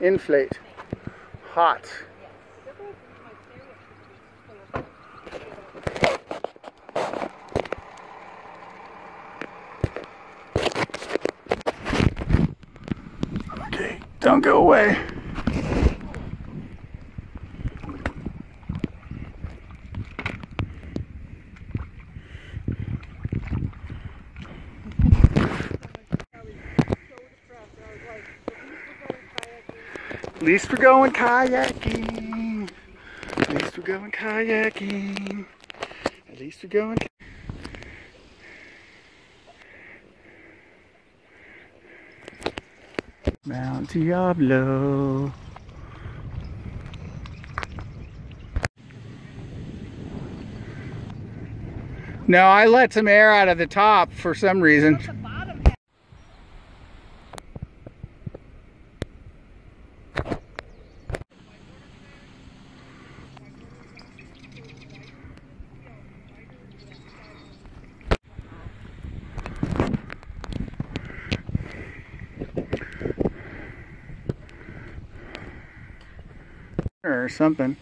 inflate. Hot. Okay, don't go away. At least we're going kayaking. At least we're going kayaking. At least we're going. Mount Diablo. No, I let some air out of the top for some reason. Or something.